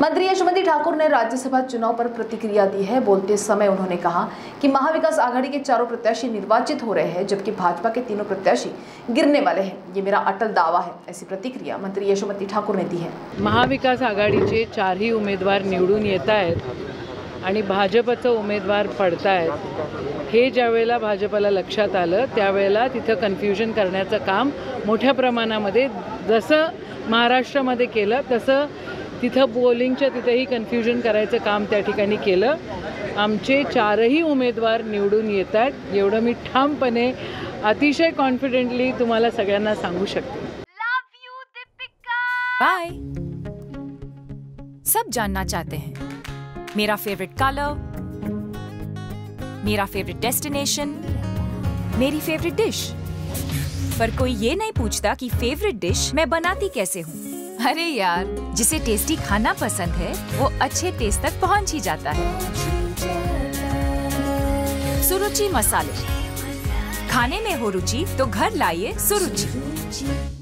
मंत्री यशवंती ठाकुर ने राज्यसभा चुनाव पर प्रतिक्रिया दी है। बोलते समय उन्होंने कहा कि महाविकास आघाड़ी के चारों प्रत्याशी निर्वाचित हो रहे हैं जबकि भाजपा के तीनों प्रत्याशी गिरने वाले हैं। ये मेरा अटल दावा है ऐसी प्रतिक्रिया मंत्री यशोमती ठाकुर ने दी है। महाविकास आघाडीचे चारही उमेदवार निवडून येत आहेत आणि भाजपचं उमेदवार पडत आहेत हे ज्यावेळेला भाजपला लक्षात आलं त्यावेळेला तिथं कन्फ्युजन करण्याचं काम मोठ्या प्रमाणामध्ये जसं महाराष्ट्रामध्ये केलं तसं तिथं पोलिंगच्या तिथंही कन्फ्युजन करायचं काम त्या ठिकाणी केलं. आमचे चारही उमेदवार निवडून आहेत एवढं मी ठामपणे अतिशय कॉन्फिडेंटली तुम्हाला सगळ्यांना सांगू शकते. बाय सब जानना चाहते हैं। मेरा फेवरेट कलर मेरा फेवरेट डेस्टिनेशन मेरी फेवरेट डिश पर कोई ये नहीं पूछता कि फेवरेट डिश मैं बनाती कैसे हूँ। अरे यार, जिसे टेस्टी खाना पसंद है, वो अच्छे टेस्ट तक पहुँच ही जाता है। सुरुचि मसाले। खाने में हो रुचि तो घर लाइए सुरुचि।